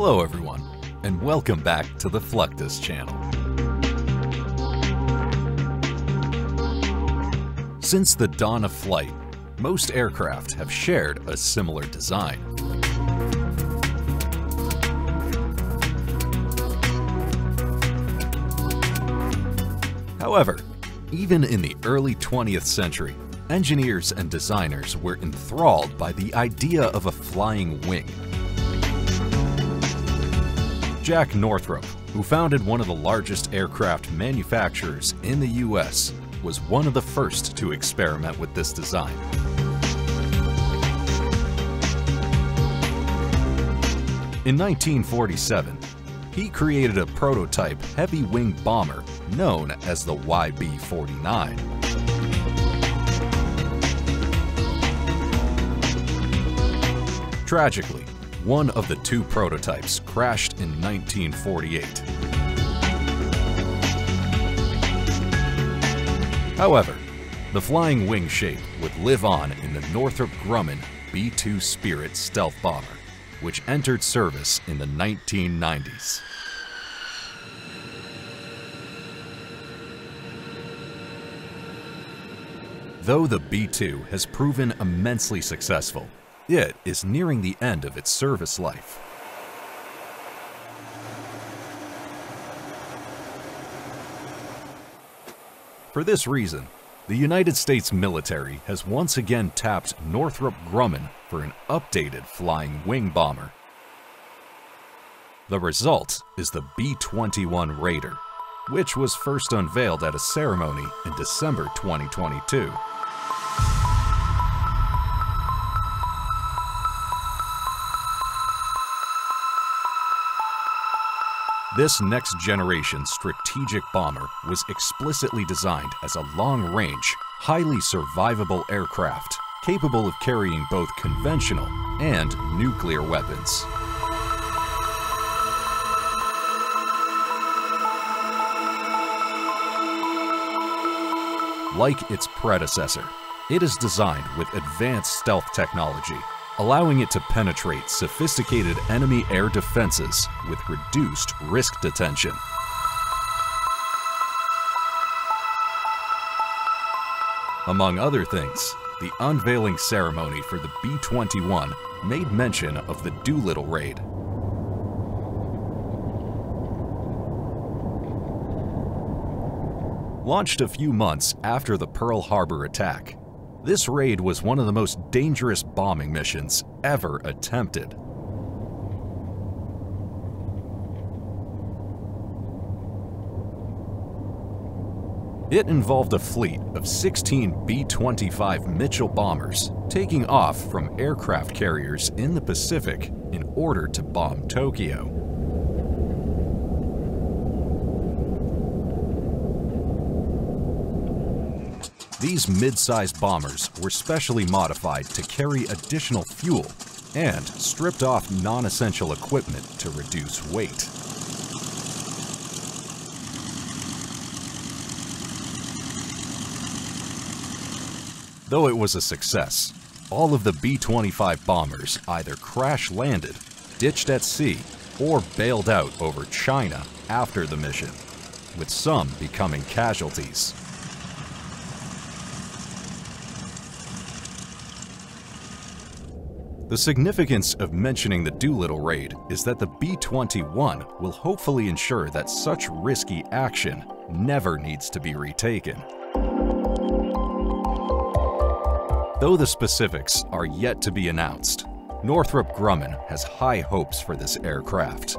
Hello everyone, and welcome back to the Fluctus channel. Since the dawn of flight, most aircraft have shared a similar design. However, even in the early 20th century, engineers and designers were enthralled by the idea of a flying wing. Jack Northrop, who founded one of the largest aircraft manufacturers in the US, was one of the first to experiment with this design. In 1947, he created a prototype heavy-wing bomber known as the YB-49. Tragically, one of the two prototypes crashed in 1948. However, the flying wing shape would live on in the Northrop Grumman B-2 Spirit stealth bomber, which entered service in the 1990s. Though the B-2 has proven immensely successful, it is nearing the end of its service life. For this reason, the United States military has once again tapped Northrop Grumman for an updated flying wing bomber. The result is the B-21 Raider, which was first unveiled at a ceremony in December 2022. This next generation strategic bomber was explicitly designed as a long-range, highly survivable aircraft capable of carrying both conventional and nuclear weapons. Like its predecessor, it is designed with advanced stealth technology allowing it to penetrate sophisticated enemy air defenses with reduced risk detention. Among other things, the unveiling ceremony for the B-21 made mention of the Doolittle raid. Launched a few months after the Pearl Harbor attack, this raid was one of the most dangerous bombing missions ever attempted. It involved a fleet of 16 B-25 Mitchell bombers taking off from aircraft carriers in the Pacific in order to bomb Tokyo. These mid-sized bombers were specially modified to carry additional fuel and stripped off non-essential equipment to reduce weight. Though it was a success, all of the B-25 bombers either crash-landed, ditched at sea, or bailed out over China after the mission, with some becoming casualties. The significance of mentioning the Doolittle raid is that the B-21 will hopefully ensure that such risky action never needs to be retaken. Though the specifics are yet to be announced, Northrop Grumman has high hopes for this aircraft.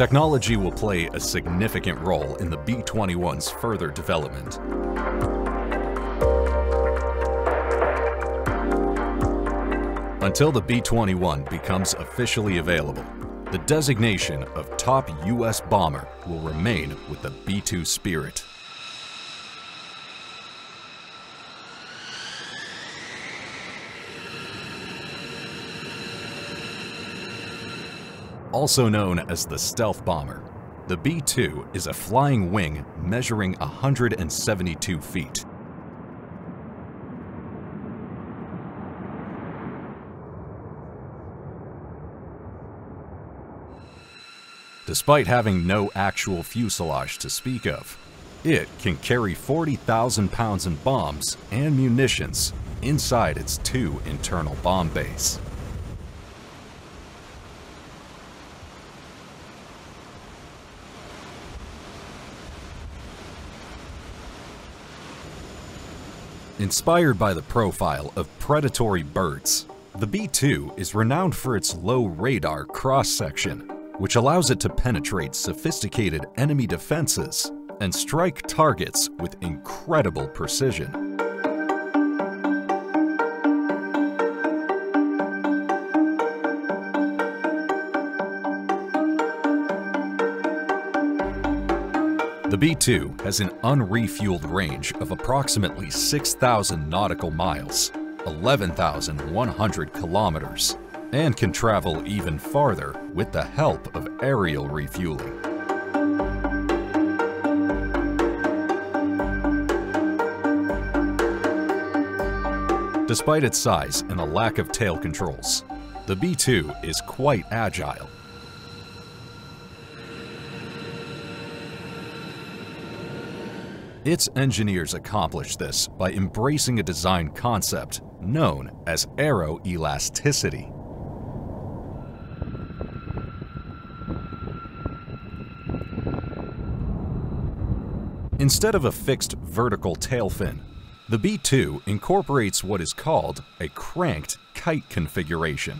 Technology will play a significant role in the B-21's further development. Until the B-21 becomes officially available, the designation of top U.S. bomber will remain with the B-2 Spirit. also known as the stealth bomber. The B-2 is a flying wing measuring 172 feet. Despite having no actual fuselage to speak of, it can carry 40,000 pounds in bombs and munitions inside its two internal bomb bays. Inspired by the profile of predatory birds, the B-2 is renowned for its low radar cross-section, which allows it to penetrate sophisticated enemy defenses and strike targets with incredible precision. The B-2 has an unrefueled range of approximately 6,000 nautical miles, 11,100 kilometers, and can travel even farther with the help of aerial refueling. Despite its size and a lack of tail controls, the B-2 is quite agile Its engineers accomplished this by embracing a design concept known as aeroelasticity. Instead of a fixed vertical tail fin, the B-2 incorporates what is called a cranked kite configuration.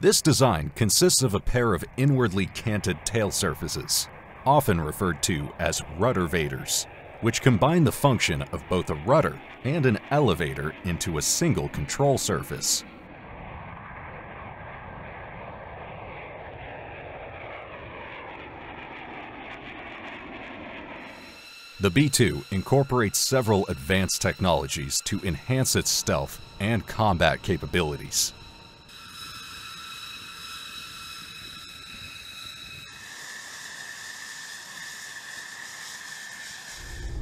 This design consists of a pair of inwardly canted tail surfaces, often referred to as ruddervators, which combine the function of both a rudder and an elevator into a single control surface. The B-2 incorporates several advanced technologies to enhance its stealth and combat capabilities.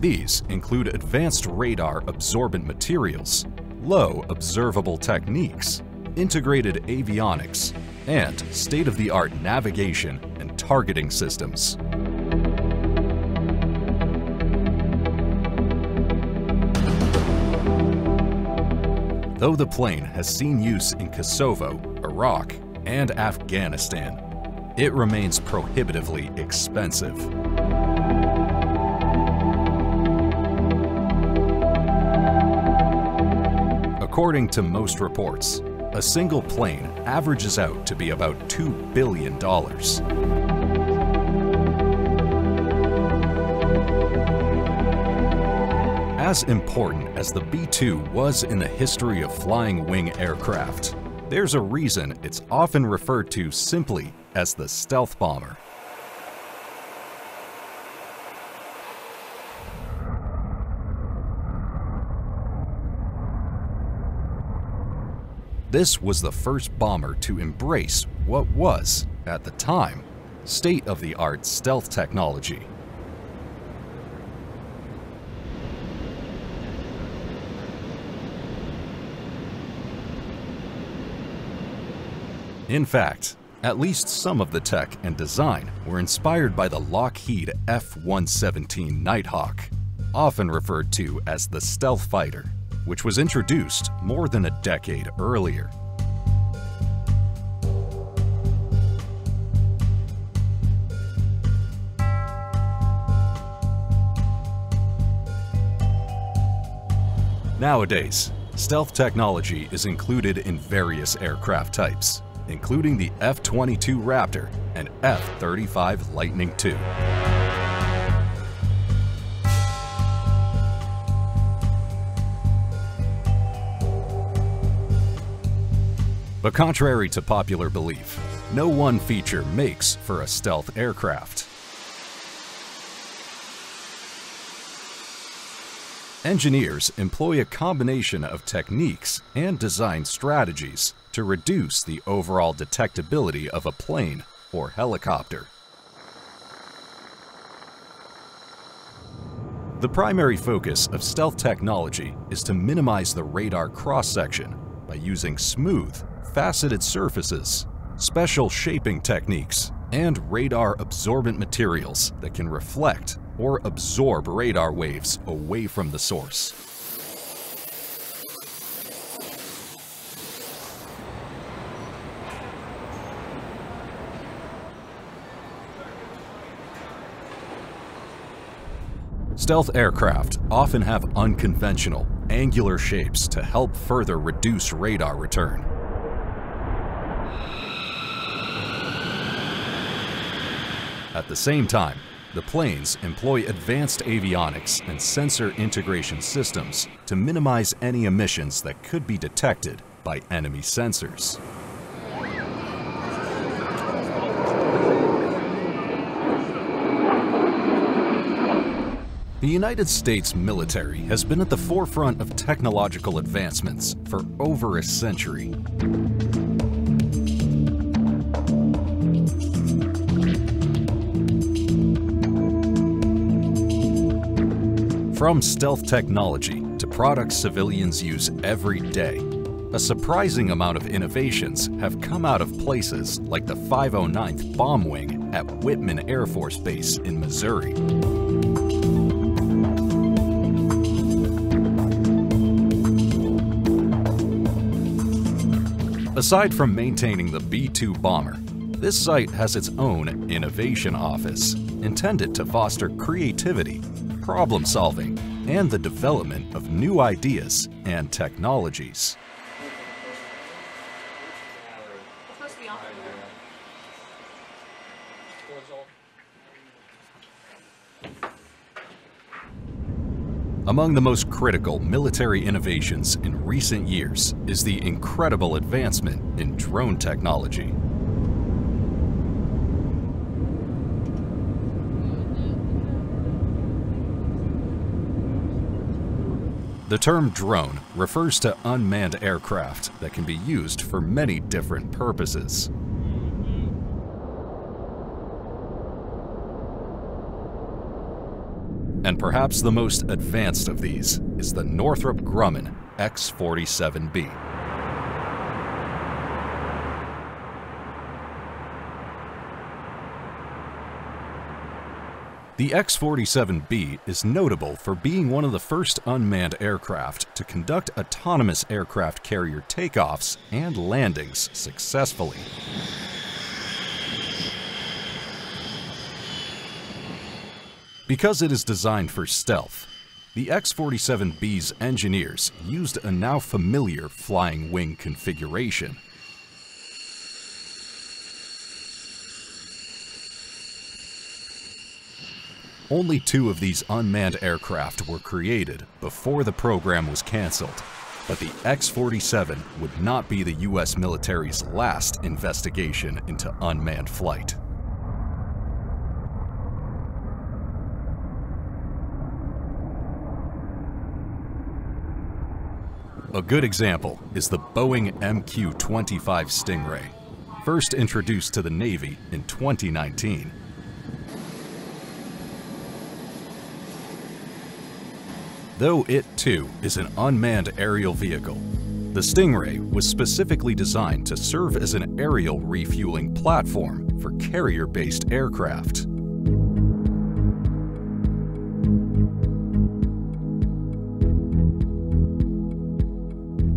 These include advanced radar absorbent materials, low observable techniques, integrated avionics, and state-of-the-art navigation and targeting systems. Though the plane has seen use in Kosovo, Iraq, and Afghanistan, it remains prohibitively expensive. According to most reports, a single plane averages out to be about $2 billion. As important as the B-2 was in the history of flying wing aircraft, there's a reason it's often referred to simply as the stealth bomber. This was the first bomber to embrace what was, at the time, state-of-the-art stealth technology. In fact, at least some of the tech and design were inspired by the Lockheed F-117 Nighthawk, often referred to as the stealth fighter which was introduced more than a decade earlier. Nowadays, stealth technology is included in various aircraft types, including the F-22 Raptor and F-35 Lightning II. But contrary to popular belief, no one feature makes for a stealth aircraft. Engineers employ a combination of techniques and design strategies to reduce the overall detectability of a plane or helicopter. The primary focus of stealth technology is to minimize the radar cross-section by using smooth, faceted surfaces, special shaping techniques, and radar-absorbent materials that can reflect or absorb radar waves away from the source. Stealth aircraft often have unconventional, angular shapes to help further reduce radar return. At the same time, the planes employ advanced avionics and sensor integration systems to minimize any emissions that could be detected by enemy sensors. The United States military has been at the forefront of technological advancements for over a century. From stealth technology to products civilians use every day, a surprising amount of innovations have come out of places like the 509th Bomb Wing at Whiteman Air Force Base in Missouri. Aside from maintaining the B-2 bomber, this site has its own innovation office, intended to foster creativity, problem solving, and the development of new ideas and technologies. Among the most critical military innovations in recent years is the incredible advancement in drone technology. The term drone refers to unmanned aircraft that can be used for many different purposes. And perhaps the most advanced of these is the Northrop Grumman X-47B. The X-47B is notable for being one of the first unmanned aircraft to conduct autonomous aircraft carrier takeoffs and landings successfully. Because it is designed for stealth, the X-47B's engineers used a now familiar flying wing configuration. Only two of these unmanned aircraft were created before the program was canceled, but the X-47 would not be the US military's last investigation into unmanned flight. A good example is the Boeing MQ-25 Stingray, first introduced to the Navy in 2019. Though it too is an unmanned aerial vehicle, the Stingray was specifically designed to serve as an aerial refueling platform for carrier-based aircraft.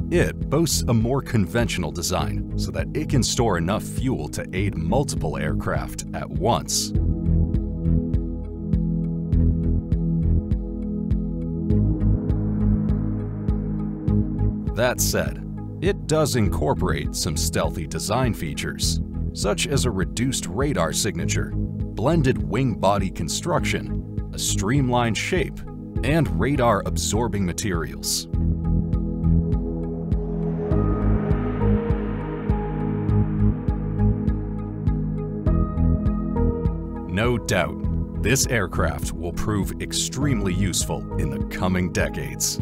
It boasts a more conventional design so that it can store enough fuel to aid multiple aircraft at once. That said, it does incorporate some stealthy design features, such as a reduced radar signature, blended wing body construction, a streamlined shape, and radar-absorbing materials. No doubt, this aircraft will prove extremely useful in the coming decades.